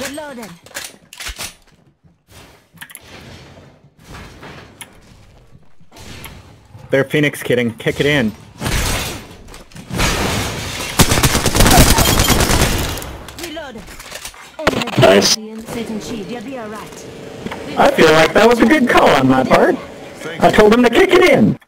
Reloading. They're Phoenix kitting. Kick it in. Nice. I feel like that was a good call on my part. I told him to kick it in.